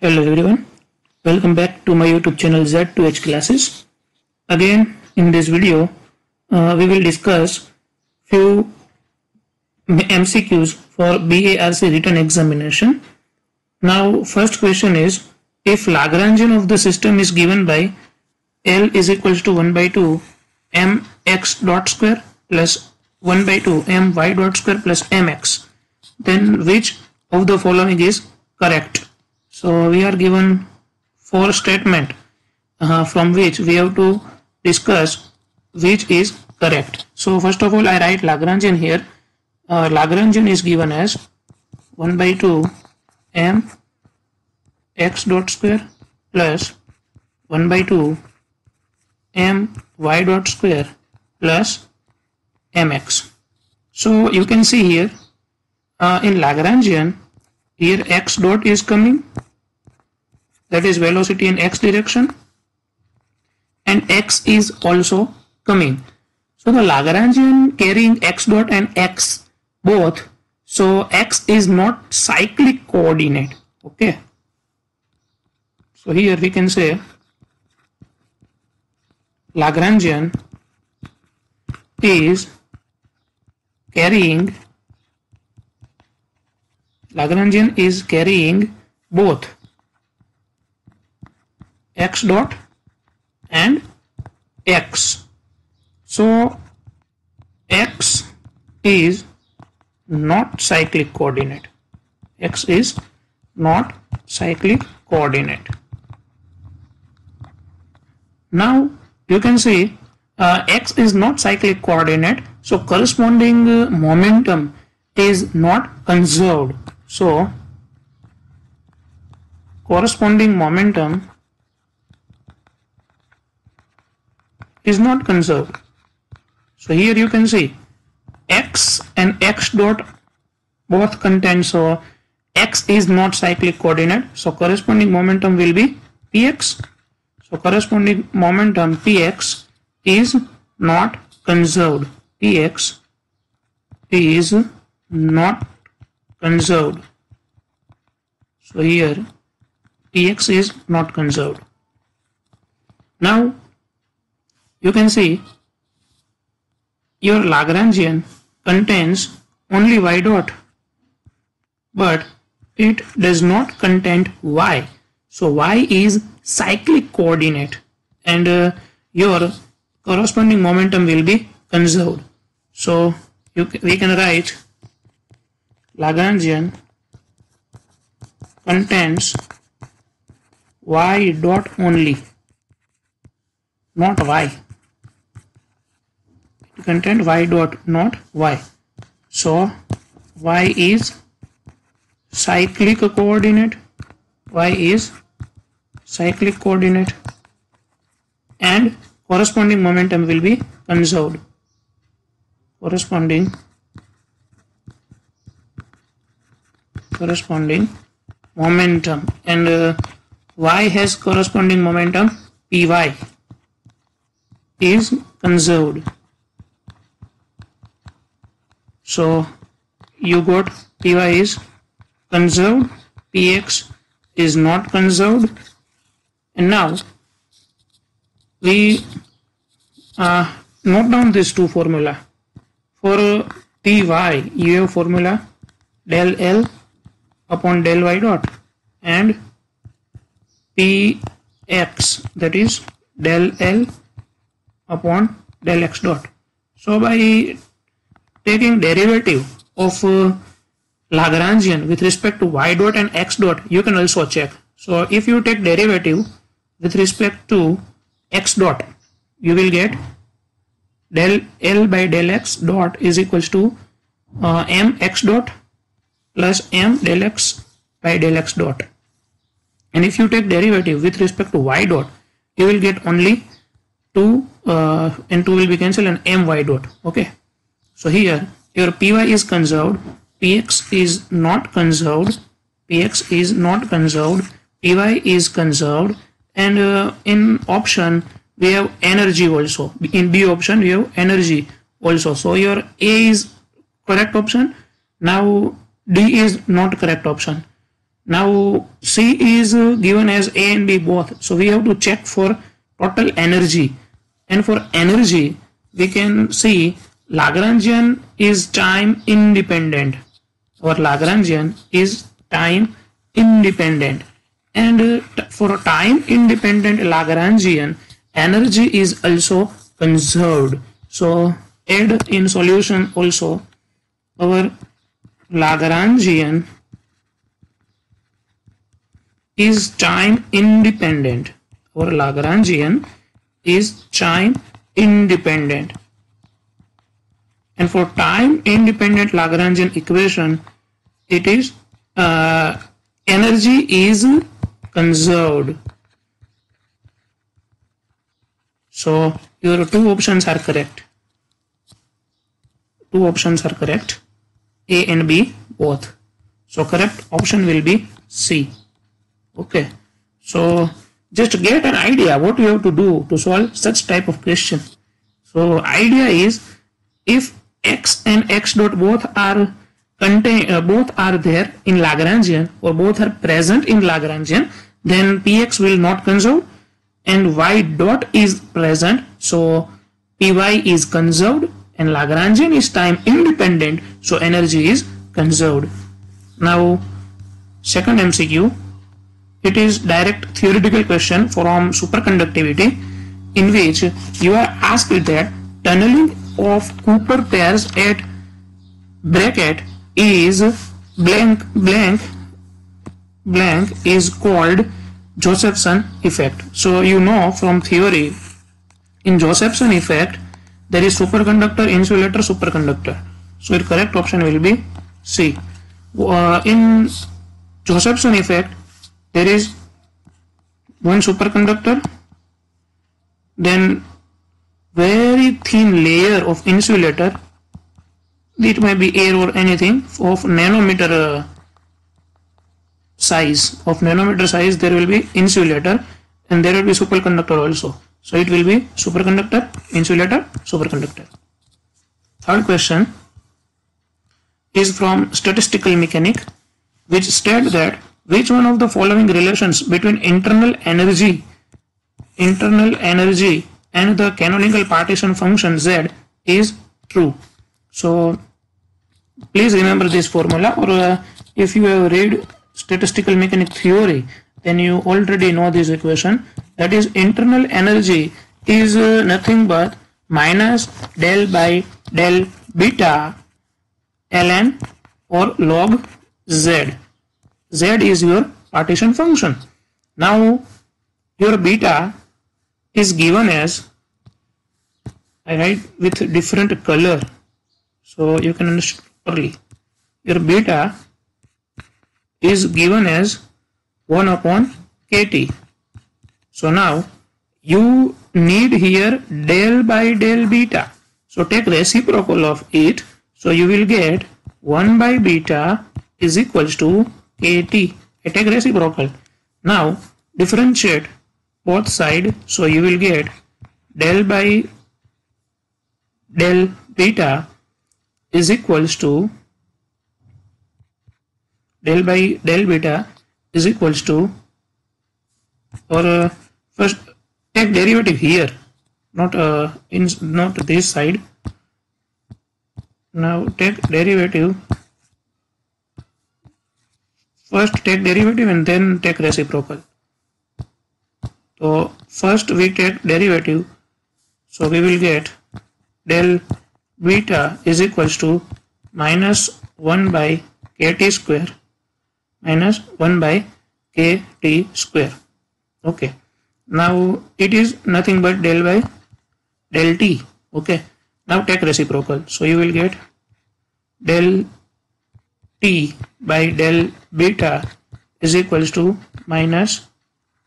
Hello everyone, welcome back to my YouTube channel Z2H classes. Again in this video uh, we will discuss few MCQs for BARC written examination. Now first question is if Lagrangian of the system is given by L is equals to 1 by 2 mx dot square plus 1 by 2 my dot square plus mx then which of the following is correct so we are given four statement uh, from which we have to discuss which is correct. So first of all i write lagrangian here. Uh, lagrangian is given as 1 by 2 m x dot square plus 1 by 2 m y dot square plus mx so you can see here uh, in Lagrangian here x dot is coming that is velocity in x direction. And x is also coming. So the Lagrangian carrying x dot and x both. So x is not cyclic coordinate. Okay. So here we can say Lagrangian is carrying Lagrangian is carrying both x dot and x. So x is not cyclic coordinate. x is not cyclic coordinate. Now you can see uh, x is not cyclic coordinate so corresponding uh, momentum is not conserved so corresponding momentum is not conserved. So here you can see x and x dot both contain so x is not cyclic coordinate so corresponding momentum will be px so corresponding momentum px is not conserved px is not conserved. So here Px is not conserved. Now you can see your Lagrangian contains only y dot but it does not contain y. So y is cyclic coordinate and uh, your corresponding momentum will be conserved. So we can write Lagrangian contains y dot only not y it contains y dot not y so y is cyclic coordinate y is cyclic coordinate and corresponding momentum will be conserved. Corresponding corresponding momentum. And uh, y has corresponding momentum py is conserved so you got py is conserved px is not conserved and now we uh, note down these two formula for py you have formula del l upon del y dot and px that is del l upon del x dot. So by taking derivative of uh, Lagrangian with respect to y dot and x dot you can also check. So if you take derivative with respect to x dot you will get del L by del x dot is equals to uh, m x dot plus m del x by del x dot and if you take derivative with respect to y dot you will get only 2 uh, and 2 will be cancelled and my dot okay so here your py is conserved px is not conserved px is not conserved py is conserved and uh, in option we have energy also in b option we have energy also so your a is correct option now D is not correct option. Now C is given as A and B both. So we have to check for total energy. And for energy, we can see Lagrangian is time independent. Or Lagrangian is time independent. And uh, for time independent Lagrangian, energy is also conserved. So add in solution also our Lagrangian is time independent or Lagrangian is time independent and for time independent Lagrangian equation it is uh, energy is conserved. So your two options are correct. Two options are correct. A and b both. So correct option will be c. Okay. So just get an idea what you have to do to solve such type of question. So idea is if x and x dot both are contain uh, both are there in Lagrangian or both are present in Lagrangian then px will not conserve and y dot is present. So py is conserved and Lagrangian is time independent so energy is conserved. Now second MCQ it is direct theoretical question from superconductivity in which you are asked that tunneling of Cooper pairs at bracket is blank blank blank is called Josephson effect. So you know from theory in Josephson effect there is superconductor insulator superconductor. So your correct option will be C. Uh, in Josephson effect there is one superconductor then very thin layer of insulator it may be air or anything of nanometer uh, size. Of nanometer size there will be insulator and there will be superconductor also. So it will be superconductor insulator superconductor. Third question is from statistical mechanic which state that which one of the following relations between internal energy, internal energy and the canonical partition function z is true? So please remember this formula or uh, if you have read statistical mechanic theory then you already know this equation that is internal energy is uh, nothing but minus del by del beta ln or log z z is your partition function. Now your beta is given as I write with different color so you can understand properly. Your beta is given as 1 upon kt. So now you need here del by del beta. So take reciprocal of it. So you will get 1 by beta is equals to kt at a reciprocal. Now differentiate both side so you will get del by del beta is equals to del by del beta is equals to or uh, first take derivative here not uh, in not this side. Now take derivative. First take derivative and then take reciprocal so first we take derivative. So we will get del beta is equals to minus 1 by kt square minus 1 by kt square. Okay. Now it is nothing but del by del t. Okay. Now take reciprocal. So you will get del t by del beta is equals to minus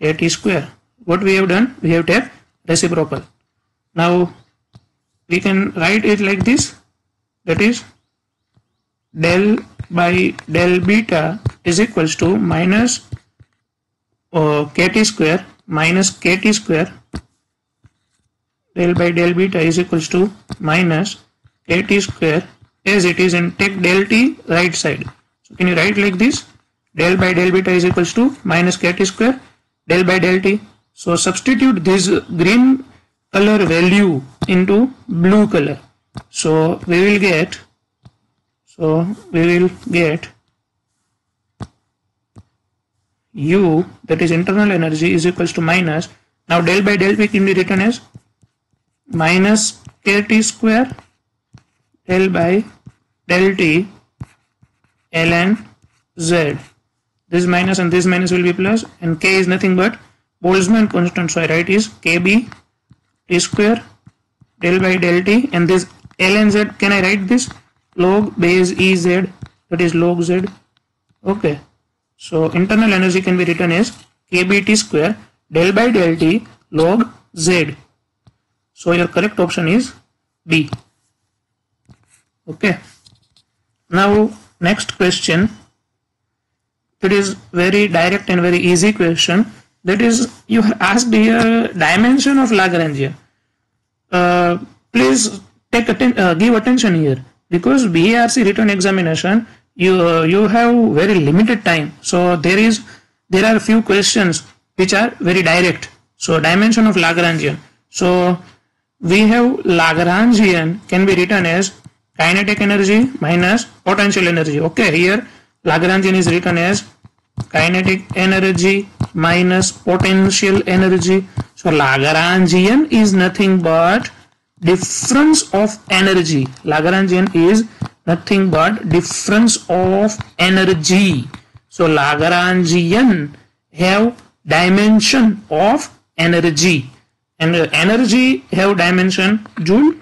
kt square. What we have done? We have taken reciprocal. Now we can write it like this. That is del by del beta is equals to minus uh, kt square minus kt square del by del beta is equals to minus kt square as it is and take del t right side. So can you write like this? del by del beta is equals to minus kt square del by del t. So substitute this green color value into blue color. So we will get, so we will get U that is internal energy is equals to minus. Now del by del can be written as minus kt square del by del t ln z. This minus and this minus will be plus and k is nothing but Boltzmann constant. So I write is kb t square del by del t and this ln z can I write this? Log base ez that is log z. Okay. So internal energy can be written as kbt square del by del t log z. So your correct option is B. Okay. Now next question. It is very direct and very easy question that is you asked here dimension of Lagrangian uh, please take atten uh, give attention here. Because BARC written examination you uh, you have very limited time. So there is there are few questions which are very direct. So dimension of Lagrangian so we have Lagrangian can be written as kinetic energy minus potential energy. Okay, here Lagrangian is written as kinetic energy minus potential energy. So Lagrangian is nothing but difference of energy. Lagrangian is nothing but difference of energy. So Lagrangian have dimension of energy and energy have dimension joule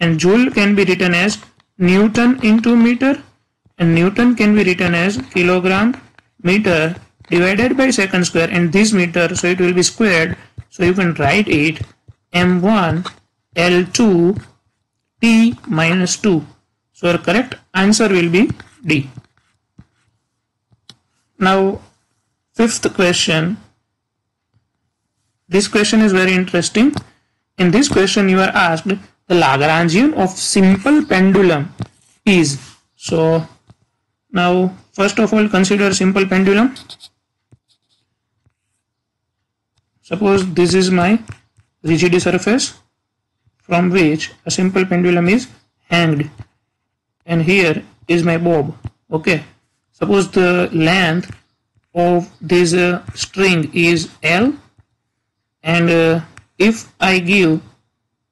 and joule can be written as newton into meter and newton can be written as kilogram meter divided by second square and this meter so it will be squared so you can write it m1 l2 t minus 2 so our correct answer will be d now fifth question this question is very interesting. In this question you are asked the Lagrangian of simple pendulum is. So now first of all consider simple pendulum. Suppose this is my rigid surface from which a simple pendulum is hanged. And here is my bob. Okay. Suppose the length of this uh, string is L. And uh, if I give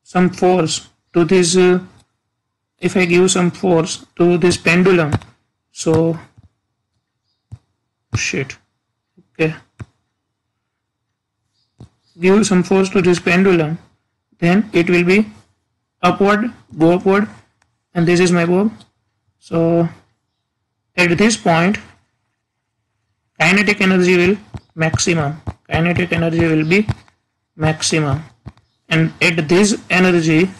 some force to this uh, if I give some force to this pendulum so shit. Okay. Give some force to this pendulum then it will be upward go upward and this is my bob so at this point kinetic energy will maximum. Kinetic energy will be maximum. And at this energy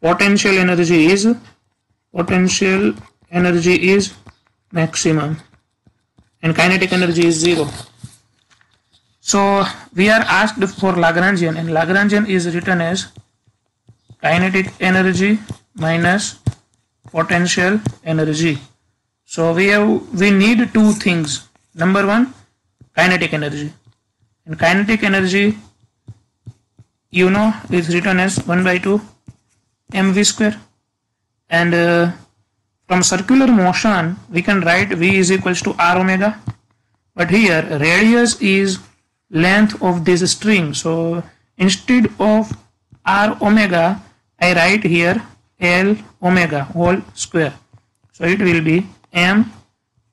potential energy is potential energy is maximum and kinetic energy is zero. So we are asked for Lagrangian and Lagrangian is written as kinetic energy minus potential energy. So we have we need two things. Number one kinetic energy. And kinetic energy you know is written as 1 by 2 mv square. And uh, from circular motion we can write v is equals to r omega. But here radius is length of this string. So instead of r omega I write here L omega whole square. So it will be m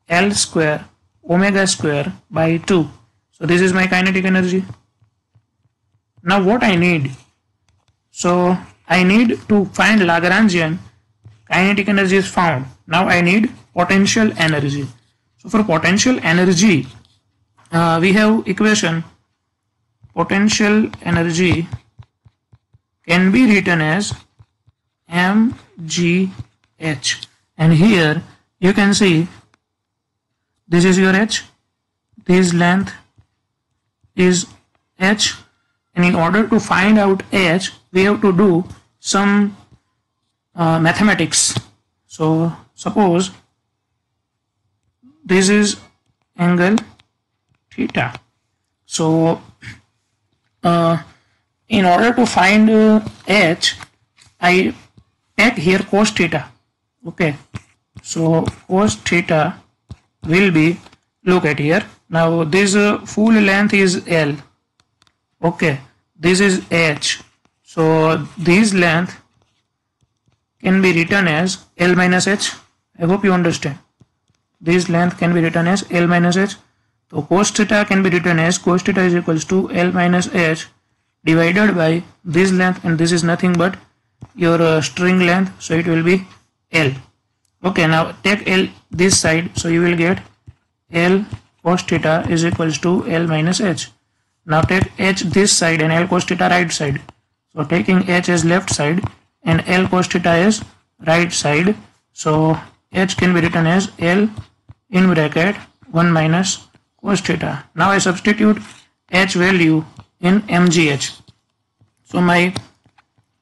L square omega square by 2 so this is my kinetic energy. Now what I need? So I need to find Lagrangian kinetic energy is found. Now I need potential energy. So for potential energy, uh, we have equation potential energy can be written as mgh and here you can see this is your h this length is h and in order to find out h we have to do some uh, mathematics. So suppose this is angle theta. So uh, in order to find uh, h i take here cos theta. Okay. So cos theta will be look at here. Now this uh, full length is l. Okay. This is h. So this length can be written as l minus h. I hope you understand. This length can be written as l minus h. So cos theta can be written as cos theta is equals to l minus h divided by this length and this is nothing but your uh, string length. So it will be l. Okay now take l this side. So you will get l cos theta is equals to l minus h. Now take h this side and l cos theta right side. So taking h as left side and l cos theta is right side so h can be written as l in bracket 1 minus cos theta now I substitute h value in mgh so my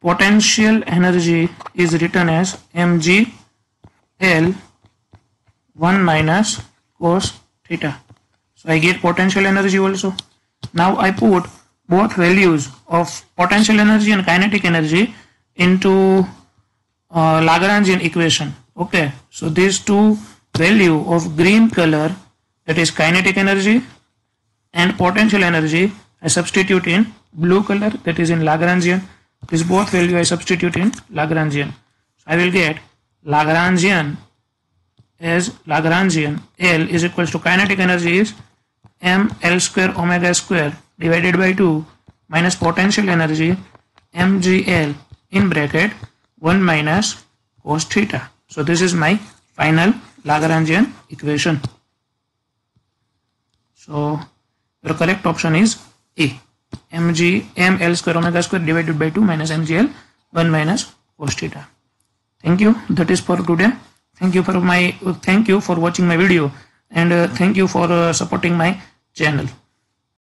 potential energy is written as mg L 1 minus cos theta. So I get potential energy also. Now I put both values of potential energy and kinetic energy into uh, Lagrangian equation. Okay, so these two value of green color that is kinetic energy and potential energy I substitute in blue color that is in Lagrangian. This both value I substitute in Lagrangian. So I will get Lagrangian as Lagrangian L is equals to kinetic energy is m L square omega square divided by 2 minus potential energy mgl in bracket 1 minus cos theta. So this is my final Lagrangian equation. So your correct option is A. mg m L square omega square divided by 2 minus mgl 1 minus cos theta thank you that is for today thank you for my thank you for watching my video and uh, thank you for uh, supporting my channel